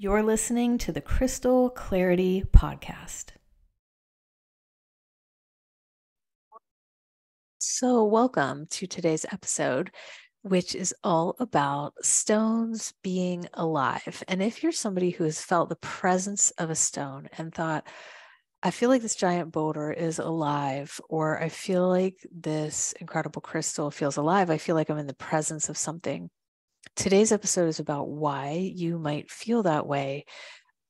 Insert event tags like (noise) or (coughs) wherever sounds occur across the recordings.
You're listening to the Crystal Clarity Podcast. So, welcome to today's episode, which is all about stones being alive. And if you're somebody who has felt the presence of a stone and thought, I feel like this giant boulder is alive, or I feel like this incredible crystal feels alive, I feel like I'm in the presence of something Today's episode is about why you might feel that way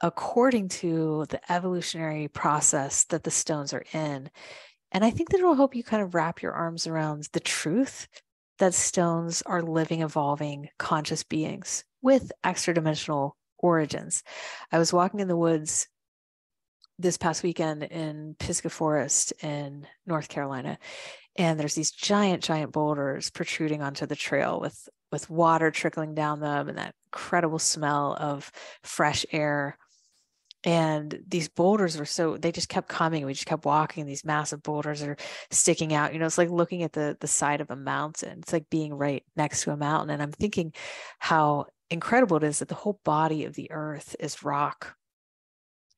according to the evolutionary process that the stones are in. And I think that it'll help you kind of wrap your arms around the truth that stones are living, evolving, conscious beings with extra dimensional origins. I was walking in the woods this past weekend in Pisgah Forest in North Carolina, and there's these giant, giant boulders protruding onto the trail with with water trickling down them and that incredible smell of fresh air. And these boulders were so they just kept coming. We just kept walking. These massive boulders are sticking out. You know, it's like looking at the the side of a mountain. It's like being right next to a mountain. And I'm thinking how incredible it is that the whole body of the earth is rock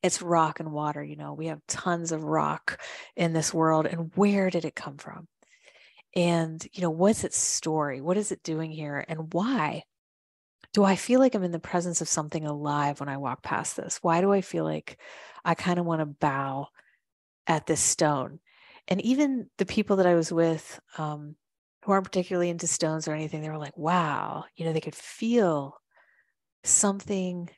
it's rock and water you know we have tons of rock in this world and where did it come from? And you know what's its story? What is it doing here and why? Do i feel like i'm in the presence of something alive when i walk past this? Why do i feel like i kind of want to bow at this stone? And even the people that i was with um, who aren't particularly into stones or anything they were like wow you know they could feel something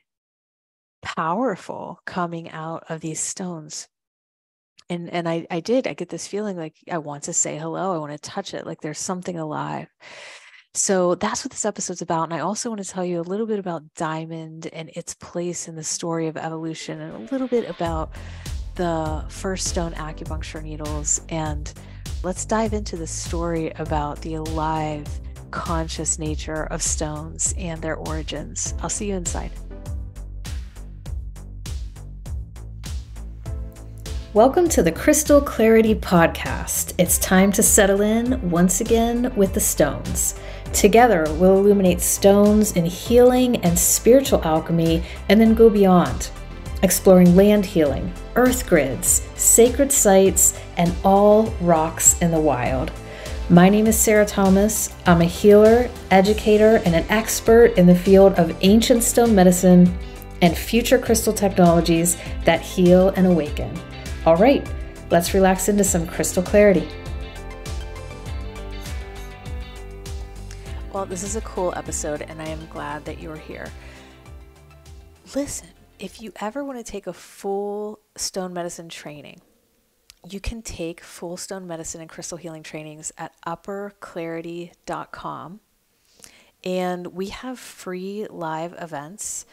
powerful coming out of these stones. And and I I did I get this feeling like I want to say hello I want to touch it like there's something alive. So that's what this episode's about and I also want to tell you a little bit about diamond and its place in the story of evolution and a little bit about the first stone acupuncture needles and let's dive into the story about the alive conscious nature of stones and their origins. I'll see you inside Welcome to the Crystal Clarity Podcast. It's time to settle in once again with the stones. Together, we'll illuminate stones in healing and spiritual alchemy and then go beyond, exploring land healing, earth grids, sacred sites, and all rocks in the wild. My name is Sarah Thomas. I'm a healer, educator, and an expert in the field of ancient stone medicine and future crystal technologies that heal and awaken. All right, let's relax into some crystal clarity. Well, this is a cool episode, and I am glad that you're here. Listen, if you ever want to take a full stone medicine training, you can take full stone medicine and crystal healing trainings at upperclarity.com. And we have free live events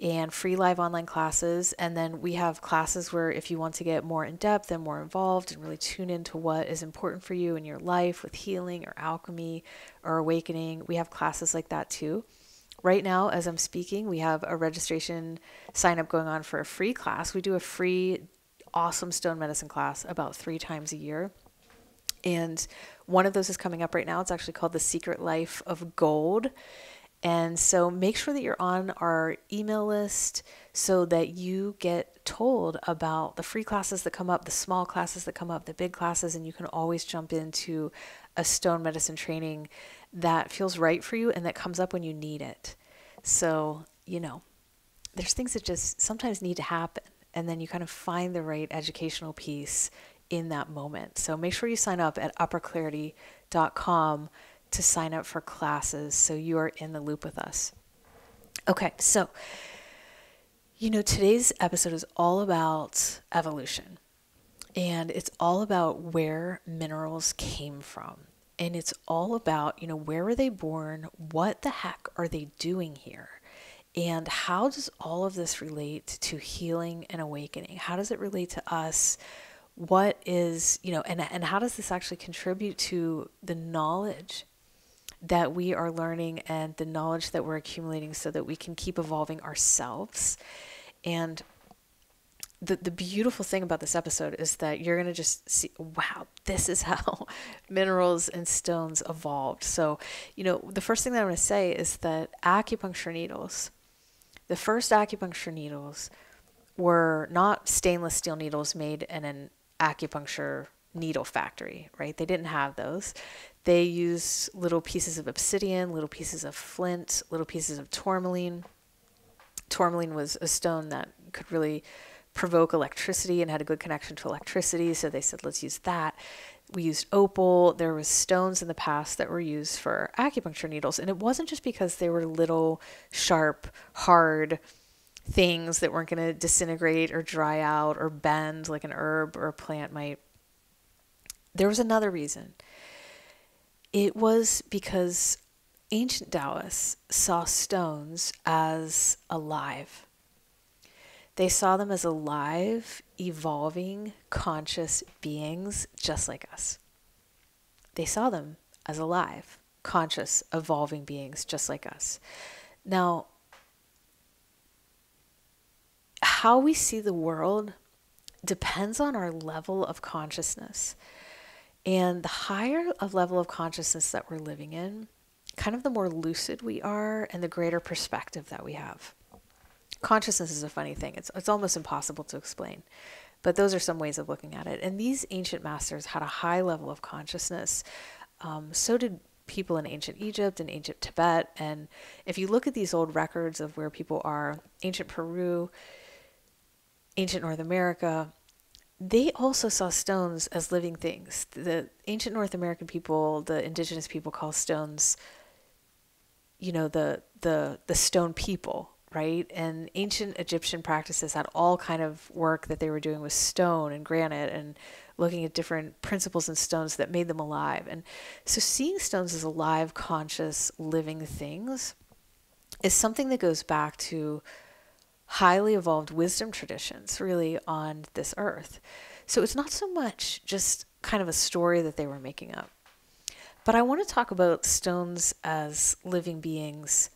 and free live online classes. And then we have classes where if you want to get more in depth and more involved and really tune into what is important for you in your life with healing or alchemy or awakening, we have classes like that too. Right now, as I'm speaking, we have a registration sign up going on for a free class. We do a free, awesome stone medicine class about three times a year. And one of those is coming up right now. It's actually called The Secret Life of Gold and so make sure that you're on our email list so that you get told about the free classes that come up, the small classes that come up, the big classes, and you can always jump into a stone medicine training that feels right for you and that comes up when you need it. So, you know, there's things that just sometimes need to happen. And then you kind of find the right educational piece in that moment. So make sure you sign up at upperclarity.com to sign up for classes so you are in the loop with us. Okay, so, you know, today's episode is all about evolution and it's all about where minerals came from. And it's all about, you know, where were they born? What the heck are they doing here? And how does all of this relate to healing and awakening? How does it relate to us? What is, you know, and, and how does this actually contribute to the knowledge that we are learning and the knowledge that we're accumulating so that we can keep evolving ourselves. And the, the beautiful thing about this episode is that you're going to just see, wow, this is (laughs) how minerals and stones evolved. So, you know, the first thing that I'm going to say is that acupuncture needles, the first acupuncture needles were not stainless steel needles made in an acupuncture needle factory, right? They didn't have those. They used little pieces of obsidian, little pieces of flint, little pieces of tourmaline. Tourmaline was a stone that could really provoke electricity and had a good connection to electricity, so they said let's use that. We used opal. There was stones in the past that were used for acupuncture needles, and it wasn't just because they were little sharp, hard things that weren't going to disintegrate or dry out or bend like an herb or a plant might. There was another reason. It was because ancient Taoists saw stones as alive. They saw them as alive, evolving, conscious beings just like us. They saw them as alive, conscious, evolving beings just like us. Now, how we see the world depends on our level of consciousness. And the higher of level of consciousness that we're living in, kind of the more lucid we are and the greater perspective that we have. Consciousness is a funny thing. It's it's almost impossible to explain. But those are some ways of looking at it. And these ancient masters had a high level of consciousness. Um, so did people in ancient Egypt and ancient Tibet. And if you look at these old records of where people are, ancient Peru, ancient North America, they also saw stones as living things. The ancient North American people, the indigenous people call stones, you know, the the the stone people, right? And ancient Egyptian practices had all kind of work that they were doing with stone and granite and looking at different principles in stones that made them alive. And so seeing stones as alive, conscious, living things is something that goes back to highly evolved wisdom traditions really on this earth. So it's not so much just kind of a story that they were making up. But I want to talk about stones as living beings,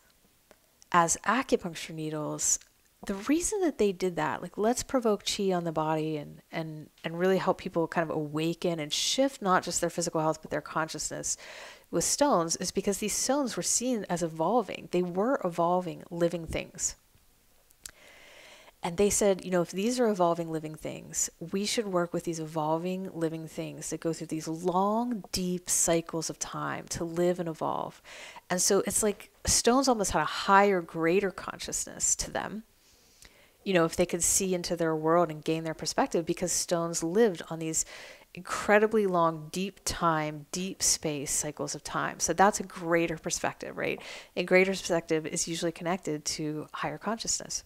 as acupuncture needles. The reason that they did that, like let's provoke chi on the body and and and really help people kind of awaken and shift not just their physical health but their consciousness with stones is because these stones were seen as evolving. They were evolving living things. And they said, you know, if these are evolving living things, we should work with these evolving living things that go through these long, deep cycles of time to live and evolve. And so it's like stones almost had a higher, greater consciousness to them. You know, if they could see into their world and gain their perspective, because stones lived on these incredibly long, deep time, deep space cycles of time. So that's a greater perspective, right? A greater perspective is usually connected to higher consciousness.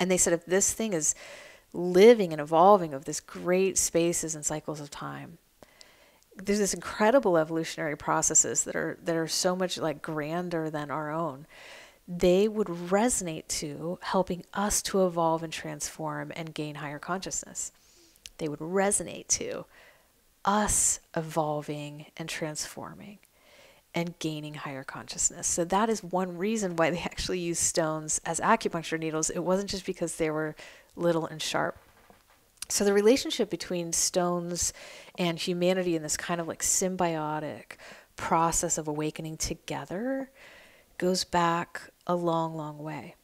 And they said if this thing is living and evolving of this great spaces and cycles of time, there's this incredible evolutionary processes that are that are so much like grander than our own. They would resonate to helping us to evolve and transform and gain higher consciousness. They would resonate to us evolving and transforming and gaining higher consciousness. So that is one reason why they (laughs) actually use stones as acupuncture needles. It wasn't just because they were little and sharp. So the relationship between stones and humanity in this kind of like symbiotic process of awakening together goes back a long, long way.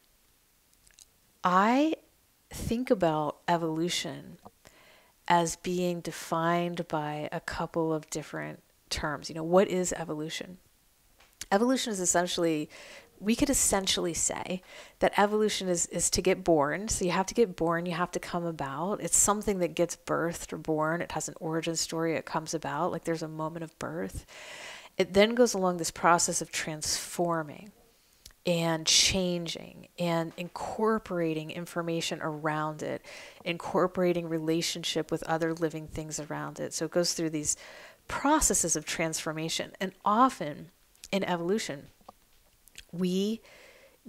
I think about evolution as being defined by a couple of different terms. You know, what is evolution? Evolution is essentially, we could essentially say that evolution is, is to get born. So you have to get born, you have to come about. It's something that gets birthed or born. It has an origin story, it comes about, like there's a moment of birth. It then goes along this process of transforming and changing and incorporating information around it, incorporating relationship with other living things around it. So it goes through these processes of transformation. And often in evolution, we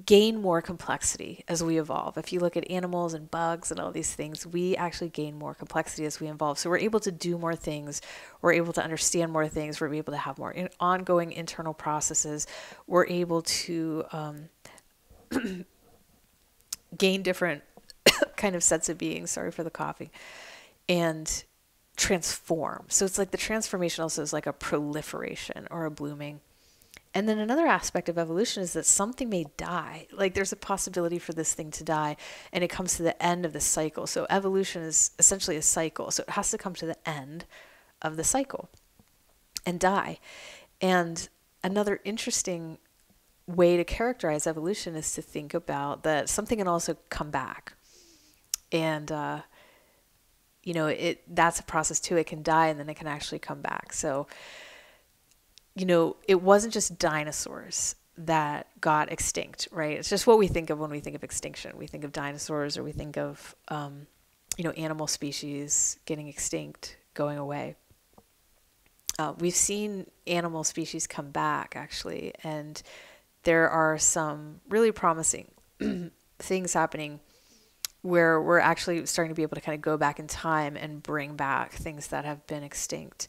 gain more complexity as we evolve. If you look at animals and bugs and all these things, we actually gain more complexity as we evolve. So we're able to do more things, we're able to understand more things, we're able to have more in- ongoing internal processes, we're able to um, (clears throat) gain different (coughs) kind of sets of beings. Sorry for the coughing. And transform. So it's like the transformation also is like a proliferation or a blooming. And then another aspect of evolution is that something may die. Like there's a possibility for this thing to die, and it comes to the end of the cycle. So evolution is essentially a cycle. So it has to come to the end of the cycle and die. And another interesting way to characterize evolution is to think about that something can also come back. And, uh, you know, it that's a process too. It can die and then it can actually come back. So, you know, it wasn't just dinosaurs that got extinct, right? It's just what we think of when we think of extinction. We think of dinosaurs or we think of, um, you know, animal species getting extinct, going away. Uh, we've seen animal species come back actually, and there are some really promising (clears throat) things happening where we're actually starting to be able to kind of go back in time and bring back things that have been extinct.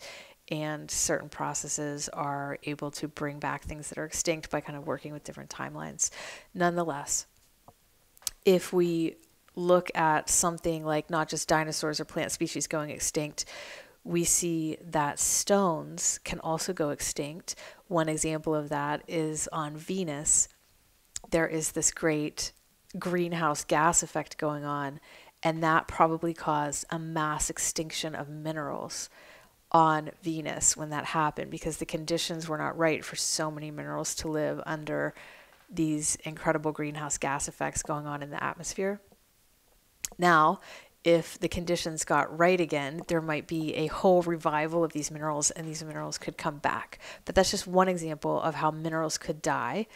And certain processes are able to bring back things that are extinct by kind of working with different timelines. Nonetheless, if we look at something like not just dinosaurs or plant species going extinct, we see that stones can also go extinct. One example of that is on Venus. There is this great greenhouse gas effect going on, and that probably caused a mass extinction of minerals on Venus when that happened because the conditions were not right for so many minerals to live under these incredible greenhouse gas effects going on in the atmosphere. Now, if the conditions got right again, there might be a whole revival of these minerals and these minerals could come back. But that's just one example of how minerals could die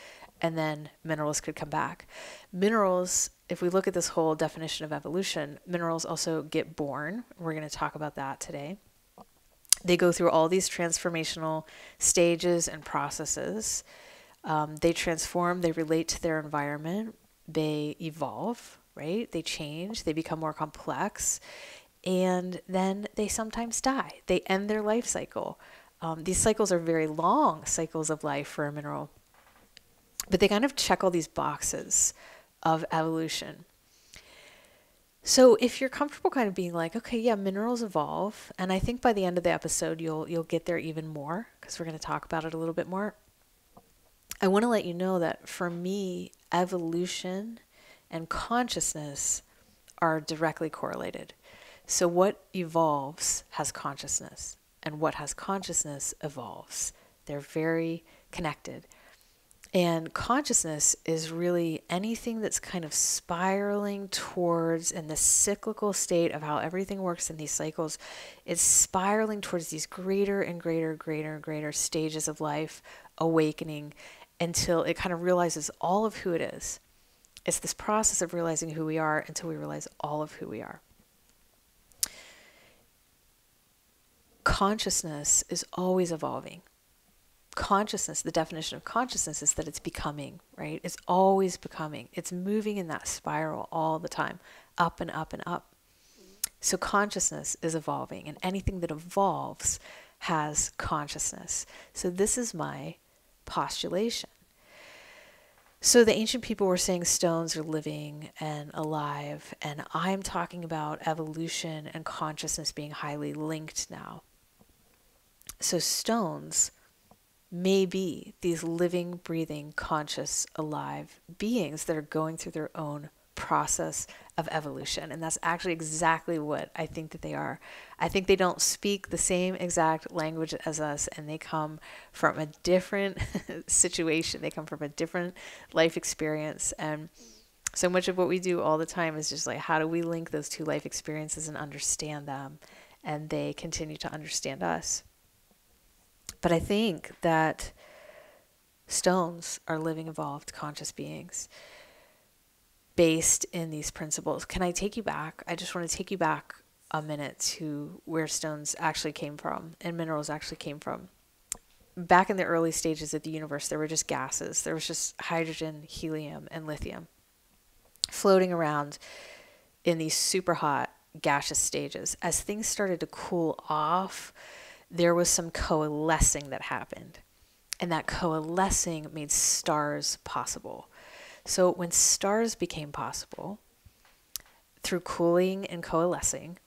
and then minerals could come back. Minerals, if we look at this whole definition of evolution, minerals also get born. We're going to talk about that today. They go through all these transformational stages and processes. Um, they transform, they relate to their environment, they evolve, right? They change, they become more complex, and then they sometimes die. They end their life cycle. Um, these cycles are very long cycles of life for a mineral, but they kind of check all these boxes of evolution. So if you're comfortable kind of being like, okay, yeah, minerals evolve, and I think by the end of the episode you'll you'll get there even more because we're going to talk about it a little bit more. I want to let you know that for me, evolution and consciousness are directly correlated. So, what evolves has consciousness, and what has consciousness evolves. They're very connected. And consciousness is really anything that's kind of spiraling towards, in the cyclical state of how everything works in these cycles, it's spiraling towards these greater and greater, greater and greater stages of life, awakening, until it kind of realizes all of who it is it's this process of realizing who we are until we realize all of who we are. Consciousness is always evolving. Consciousness, the definition of consciousness is that it's becoming, right? It's always becoming. It's moving in that spiral all the time, up and up and up. So consciousness is evolving, and anything that evolves has consciousness. So this is my postulation. So the ancient people were saying stones are living and alive, and I'm talking about evolution and consciousness being highly linked now. So stones may be these living, breathing, conscious, alive beings that are going through their own process of evolution. And that's actually exactly what I think that they are. I think they don't speak the same exact language as us, and they come from a different (laughs) situation. They come from a different life experience. And so much of what we do all the time is just like, how do we link those two life experiences and understand them? And they continue to understand us. But I think that stones are living, evolved, conscious beings based in these principles. Can I take you back? I just want to take you back a minute to where stones actually came from and minerals actually came from. Back in the early stages of the universe, there were just gases. There was just hydrogen, helium, and lithium floating around in these super hot gaseous stages. As things started to cool off, there was some coalescing that happened. And that coalescing made stars possible. So when stars became possible through cooling and coalescing,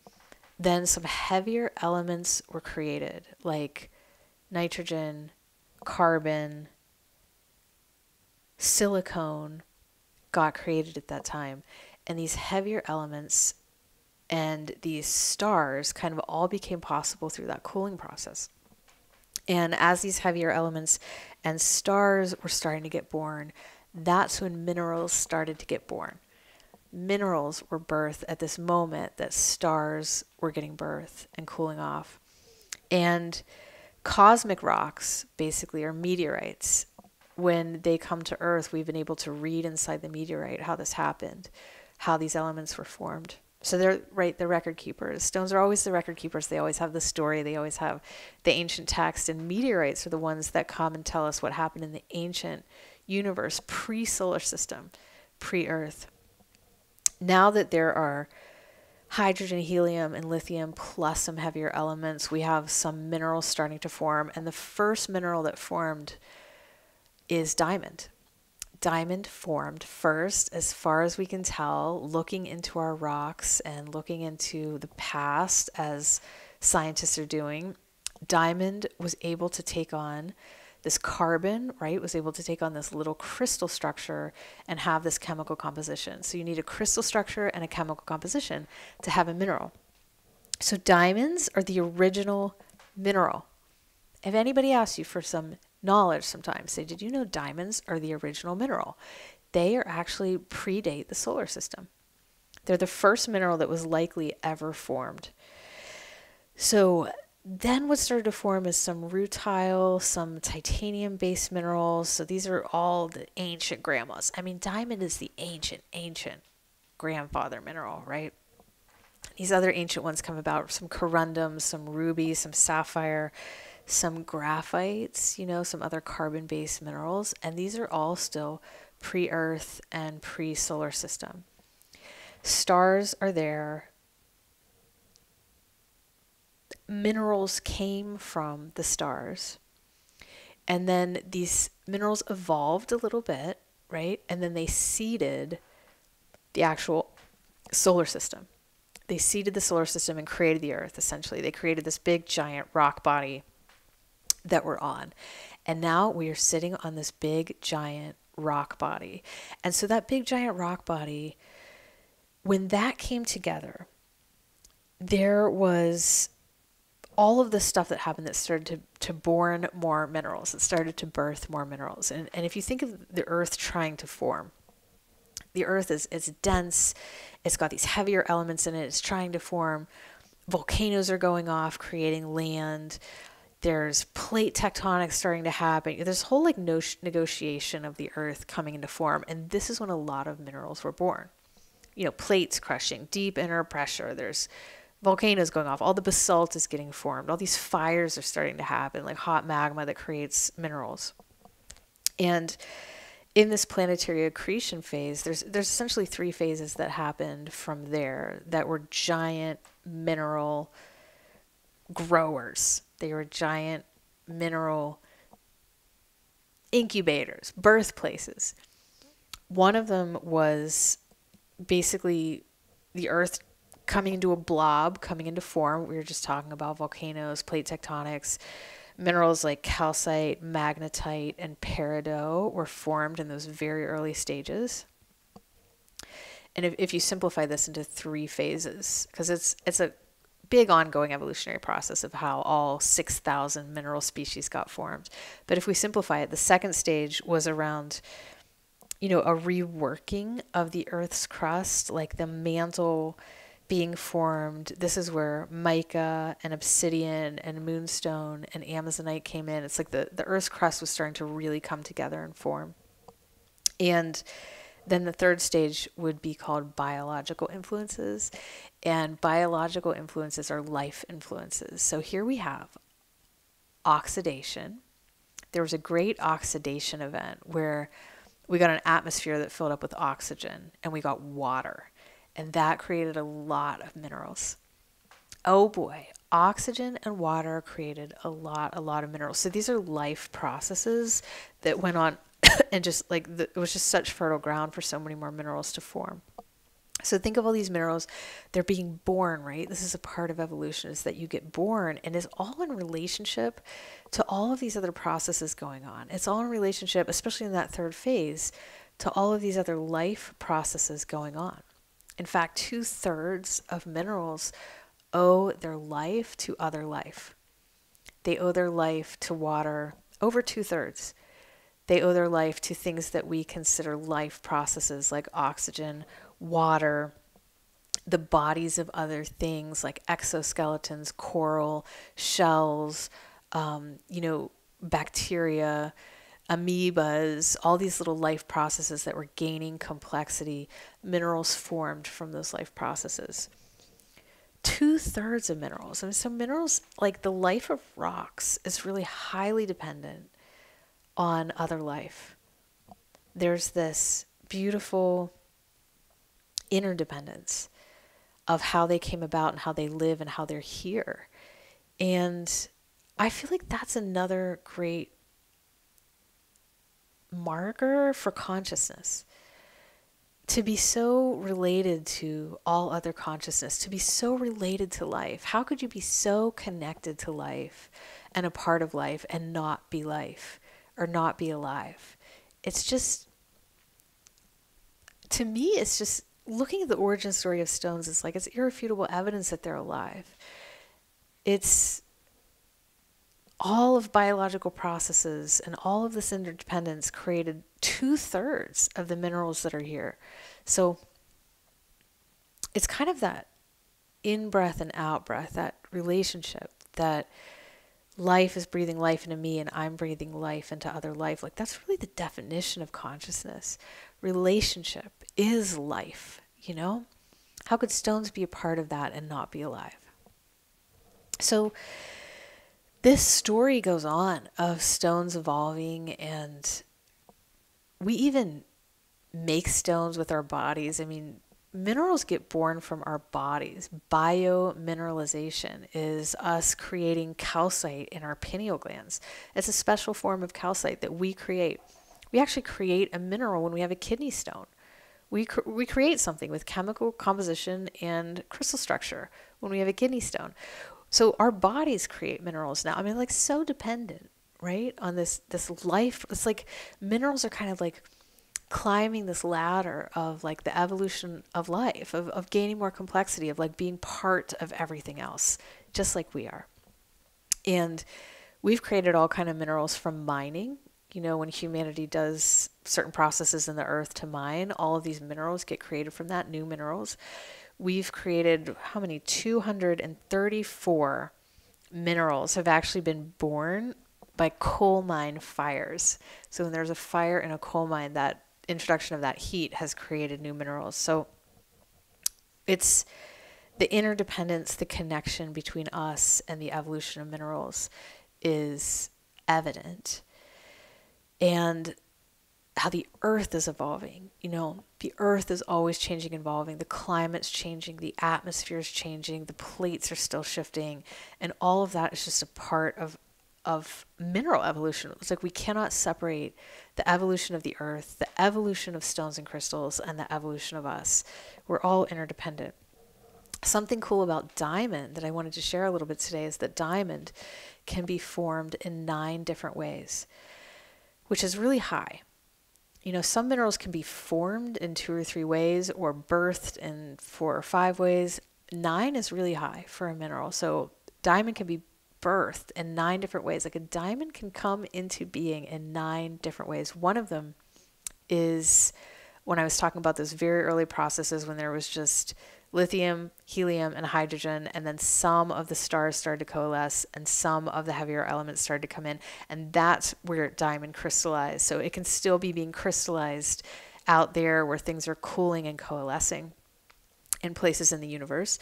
then some heavier elements were created like nitrogen, carbon, silicone got created at that time. And these heavier elements and these stars kind of all became possible through that cooling process. And as these heavier elements and stars were starting to get born, that's when minerals started to get born. Minerals were birthed at this moment that stars were getting birth and cooling off. And cosmic rocks basically are meteorites. When they come to Earth, we've been able to read inside the meteorite how this happened, how these elements were formed. So they're right, the record keepers. Stones are always the record keepers. They always have the story, they always have the ancient text, and meteorites are the ones that come and tell us what happened in the ancient universe, pre solar system, pre Earth. Now that there are hydrogen, helium, and lithium, plus some heavier elements, we have some minerals starting to form. And the first mineral that formed is diamond diamond formed first, as far as we can tell, looking into our rocks and looking into the past as scientists are doing. Diamond was able to take on this carbon, right? Was able to take on this little crystal structure and have this chemical composition. So you need a crystal structure and a chemical composition to have a mineral. So diamonds are the original mineral. If anybody asks you for some knowledge sometimes. Say, did you know diamonds are the original mineral? They are actually predate the solar system. They're the first mineral that was likely ever formed. So then what started to form is some rutile, some titanium based minerals. So these are all the ancient grandmas. I mean, diamond is the ancient, ancient grandfather mineral, right? These other ancient ones come about some corundum, some ruby, some sapphire, some graphites, you know, some other carbon based minerals, and these are all still pre Earth and pre solar system. Stars are there. Minerals came from the stars. And then these minerals evolved a little bit, right? And then they seeded the actual solar system. They seeded the solar system and created the Earth, essentially. They created this big, giant rock body that we're on. And now we are sitting on this big giant rock body. And so that big giant rock body, when that came together, there was all of the stuff that happened that started to, to born more minerals, it started to birth more minerals. And, and if you think of the earth trying to form, the earth is, is dense, it's got these heavier elements in it, it's trying to form. Volcanoes are going off, creating land there's plate tectonics starting to happen. There's whole like no- negotiation of the earth coming into form. And this is when a lot of minerals were born. You know, plates crushing, deep inner pressure. There's volcanoes going off. All the basalt is getting formed. All these fires are starting to happen, like hot magma that creates minerals. And in this planetary accretion phase, there's there's essentially three phases that happened from there that were giant mineral growers they were giant mineral incubators, birthplaces. One of them was basically the earth coming into a blob, coming into form. We were just talking about volcanoes, plate tectonics. Minerals like calcite, magnetite, and peridot were formed in those very early stages. And if, if you simplify this into three phases, because it's it's a big ongoing evolutionary process of how all 6,000 mineral species got formed. But if we simplify it, the second stage was around, you know, a reworking of the Earth's crust, like the mantle being formed. This is where mica and obsidian and moonstone and amazonite came in. It's like the, the Earth's crust was starting to really come together and form. And then the third stage would be called biological influences. And biological influences are life influences. So here we have oxidation. There was a great oxidation event where we got an atmosphere that filled up with oxygen and we got water. And that created a lot of minerals. Oh boy, oxygen and water created a lot, a lot of minerals. So these are life processes that went on (coughs) and just like the, it was just such fertile ground for so many more minerals to form. So think of all these minerals, they're being born, right? This is a part of evolution is that you get born and it's all in relationship to all of these other processes going on. It's all in relationship, especially in that third phase, to all of these other life processes going on. In fact, two thirds of minerals owe their life to other life. They owe their life to water, over two thirds. They owe their life to things that we consider life processes like oxygen, water, the bodies of other things like exoskeletons, coral, shells, um, you know, bacteria, amoebas, all these little life processes that were gaining complexity, minerals formed from those life processes. Two thirds of minerals. I mean, so minerals, like the life of rocks, is really highly dependent on other life. There's this beautiful interdependence of how they came about and how they live and how they're here. And I feel like that's another great marker for consciousness. To be so related to all other consciousness, to be so related to life. How could you be so connected to life and a part of life and not be life or not be alive? It's just, to me, it's just looking at the origin story of stones, it's like it's irrefutable evidence that they're alive. It's all of biological processes and all of this interdependence created two thirds of the minerals that are here. So it's kind of that in breath and out breath, that relationship that life is breathing life into me and I'm breathing life into other life. Like that's really the definition of consciousness. Relationship is life, you know? How could stones be a part of that and not be alive? So this story goes on of stones evolving and we even make stones with our bodies. I mean, minerals get born from our bodies. Biomineralization is us creating calcite in our pineal glands. It's a special form of calcite that we create. We actually create a mineral when we have a kidney stone. We, we create something with chemical composition and crystal structure when we have a kidney stone. So our bodies create minerals now. I mean, like so dependent, right, on this this life. It's like minerals are kind of like climbing this ladder of like the evolution of life, of, of gaining more complexity, of like being part of everything else, just like we are. And we've created all kind of minerals from mining. You know, when humanity does certain processes in the earth to mine, all of these minerals get created from that, new minerals we've created how many? 234 minerals have actually been born by coal mine fires. So when there's a fire in a coal mine, that introduction of that heat has created new minerals. So it's the interdependence, the connection between us and the evolution of minerals is evident. And how the earth is evolving. You know, the earth is always changing, evolving. The climate's changing, the atmosphere is changing, the plates are still shifting, and all of that is just a part of of mineral evolution. It's like we cannot separate the evolution of the earth, the evolution of stones and crystals, and the evolution of us. We're all interdependent. Something cool about diamond that I wanted to share a little bit today is that diamond can be formed in nine different ways, which is really high you know, some minerals can be formed in two or three ways or birthed in four or five ways. Nine is really high for a mineral. So diamond can be birthed in nine different ways. Like a diamond can come into being in nine different ways. One of them is when I was talking about those very early processes when there was just lithium, helium, and hydrogen, and then some of the stars started to coalesce and some of the heavier elements started to come in. And that's where diamond crystallized. So it can still be being crystallized out there where things are cooling and coalescing in places in the universe.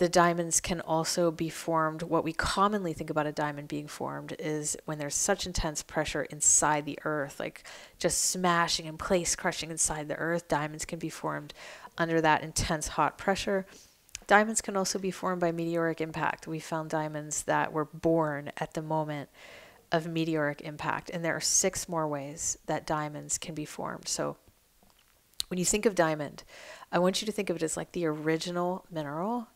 The diamonds can also be formed. What we commonly think about a diamond being formed is when there's such intense pressure inside the earth, like just smashing and place crushing inside the earth. Diamonds can be formed under that intense hot pressure. Diamonds can also be formed by meteoric impact. We found diamonds that were born at the moment of meteoric impact, and there are six more ways that diamonds can be formed. So when you think of diamond, I want you to think of it as like the original mineral,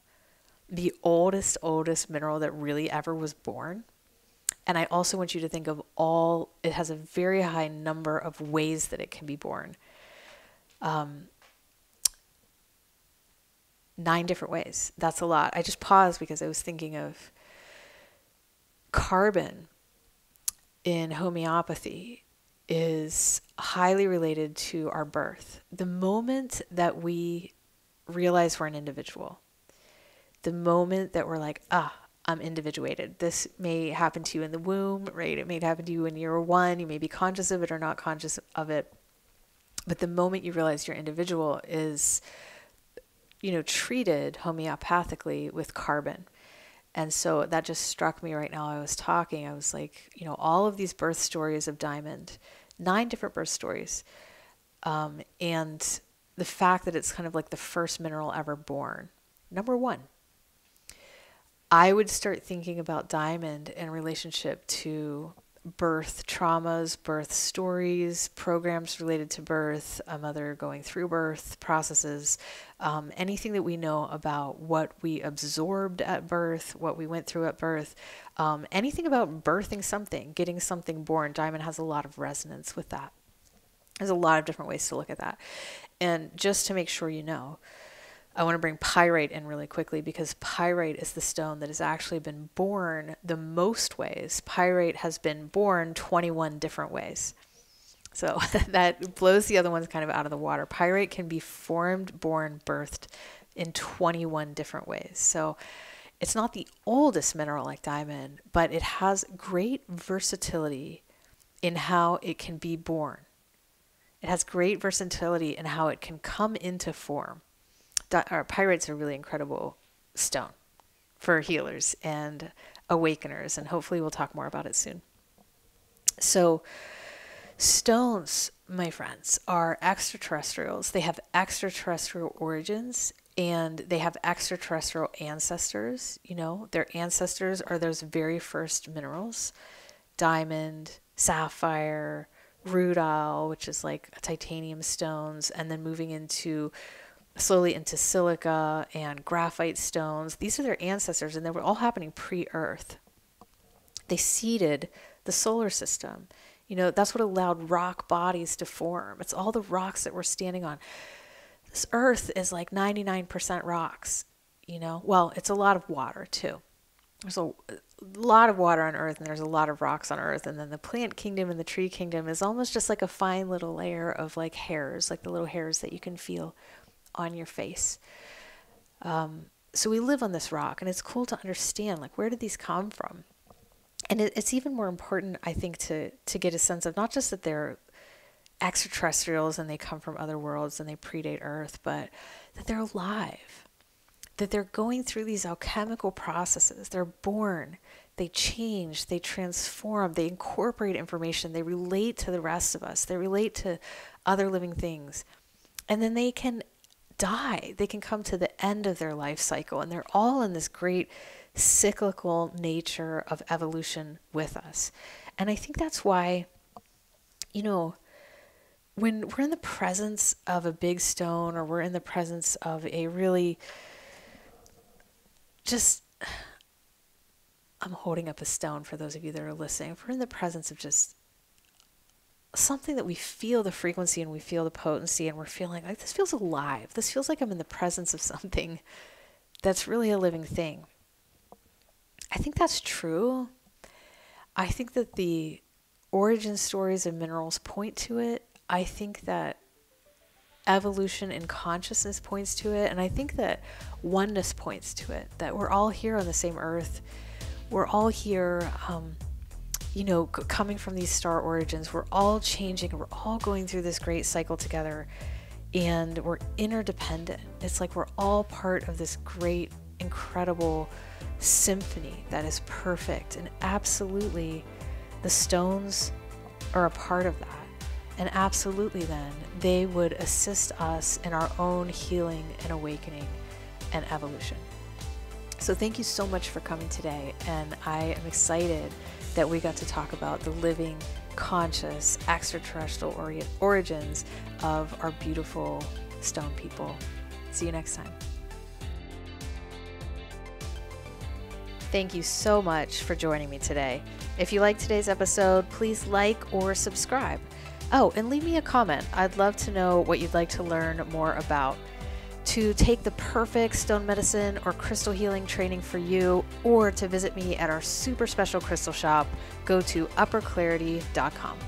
the oldest, oldest mineral that really ever was born. And I also want you to think of all, it has a very high number of ways that it can be born. Um, nine different ways. That's a lot. I just paused because I was thinking of carbon in homeopathy is highly related to our birth. The moment that we realize we're an individual, the moment that we're like, ah, I'm individuated. This may happen to you in the womb, right? It may happen to you when you're one. You may be conscious of it or not conscious of it. But the moment you realize you're individual is, you know, treated homeopathically with carbon. And so that just struck me right now. I was talking, I was like, you know, all of these birth stories of Diamond, nine different birth stories. Um, and the fact that it's kind of like the first mineral ever born. Number one, I would start thinking about Diamond in relationship to birth traumas, birth stories, programs related to birth, a mother going through birth processes, um, anything that we know about what we absorbed at birth, what we went through at birth, um, anything about birthing something, getting something born. Diamond has a lot of resonance with that. There's a lot of different ways to look at that. And just to make sure you know, I want to bring pyrite in really quickly because pyrite is the stone that has actually been born the most ways. Pyrite has been born 21 different ways. So (laughs) that blows the other ones kind of out of the water. Pyrite can be formed, born, birthed in 21 different ways. So it's not the oldest mineral like diamond, but it has great versatility in how it can be born. It has great versatility in how it can come into form or pyrite's a really incredible stone for healers and awakeners, and hopefully we'll talk more about it soon. So, stones, my friends, are extraterrestrials. They have extraterrestrial origins and they have extraterrestrial ancestors. You know, their ancestors are those very first minerals diamond, sapphire, rutile, which is like titanium stones, and then moving into slowly into silica and graphite stones. These are their ancestors, and they were all happening pre Earth. They seeded the solar system. You know, that's what allowed rock bodies to form. It's all the rocks that we're standing on. This Earth is like 99% rocks, you know? Well, it's a lot of water too. There's a, lot of water on Earth, and there's a lot of rocks on Earth. And then the plant kingdom and the tree kingdom is almost just like a fine little layer of like hairs, like the little hairs that you can feel on your face. Um, so we live on this rock, and it's cool to understand like where did these come from, and it, it's even more important, I think, to to get a sense of not just that they're extraterrestrials and they come from other worlds and they predate Earth, but that they're alive, that they're going through these alchemical processes. They're born, they change, they transform, they incorporate information, they relate to the rest of us, they relate to other living things. And then they can die. They can come to the end of their life cycle, and they're all in this great cyclical nature of evolution with us. And I think that's why, you know, when we're in the presence of a big stone or we're in the presence of a really just (sighs) I'm holding up a stone for those of you that are listening. If we're in the presence of just something that we feel the frequency and we feel the potency and we're feeling like this feels alive. This feels like I'm in the presence of something that's really a living thing. I think that's true. I think that the origin stories of minerals point to it. I think that evolution in consciousness points to it. And I think that oneness points to it, that we're all here on the same earth. We're all here. Um, you know, coming from these star origins, we're all changing, we're all going through this great cycle together, and we're interdependent. It's like we're all part of this great, incredible symphony that is perfect, and absolutely the stones are a part of that. And absolutely, then, they would assist us in our own healing and awakening and evolution. So, thank you so much for coming today, and I am excited that we got to talk about the living, conscious, extraterrestrial ori- origins of our beautiful stone people. See you next time. Thank you so much for joining me today. If you like today's episode, please like or subscribe. Oh, and leave me a comment. I'd love to know what you'd like to learn more about. To take the perfect stone medicine or crystal healing training for you, or to visit me at our super special crystal shop, go to upperclarity.com.